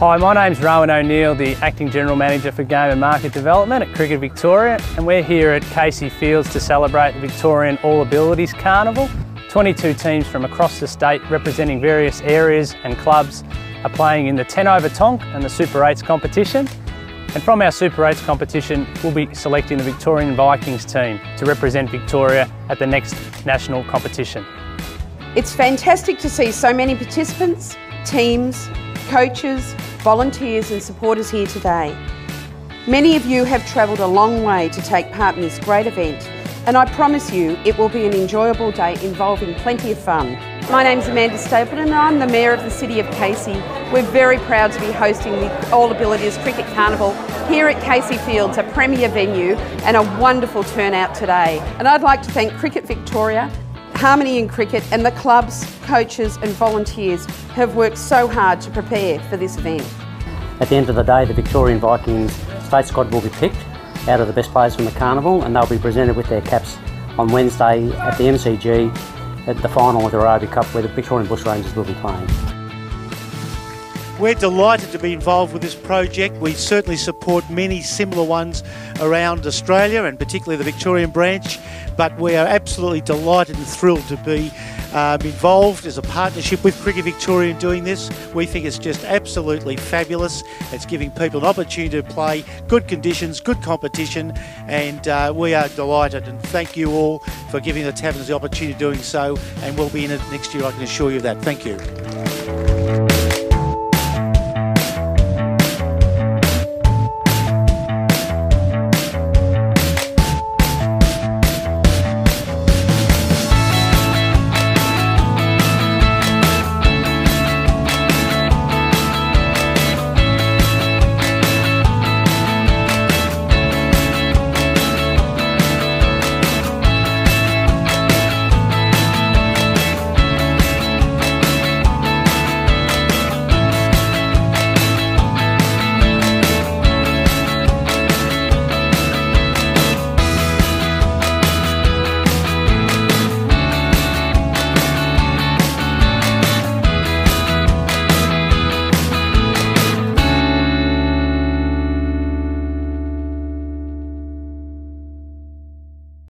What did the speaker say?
Hi, my name's Rowan O'Neill, the Acting General Manager for Game and Market Development at Cricket Victoria, and we're here at Casey Fields to celebrate the Victorian All Abilities Carnival. 22 teams from across the state representing various areas and clubs are playing in the 10 over tonk and the Super 8s competition. And from our Super 8s competition, we'll be selecting the Victorian Vikings team to represent Victoria at the next national competition. It's fantastic to see so many participants, teams, coaches, volunteers and supporters here today. Many of you have travelled a long way to take part in this great event and I promise you it will be an enjoyable day involving plenty of fun. My name's Amanda Stapleton and I'm the Mayor of the City of Casey. We're very proud to be hosting the All Abilities Cricket Carnival here at Casey Fields, a premier venue and a wonderful turnout today. And I'd like to thank Cricket Victoria Harmony in Cricket and the clubs, coaches and volunteers have worked so hard to prepare for this event. At the end of the day, the Victorian Vikings state squad will be picked out of the best players from the carnival and they'll be presented with their caps on Wednesday at the MCG at the final of the Ryobi Cup where the Victorian Bushrangers will be playing. We're delighted to be involved with this project. We certainly support many similar ones around Australia and particularly the Victorian branch, but we are absolutely delighted and thrilled to be um, involved as a partnership with Cricket Victoria in doing this. We think it's just absolutely fabulous. It's giving people an opportunity to play good conditions, good competition, and uh, we are delighted. And thank you all for giving the Taverns the opportunity of doing so, and we'll be in it next year, I can assure you of that. Thank you.